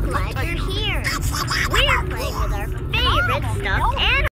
glad you're here. We're playing with our favorite stuffed animals.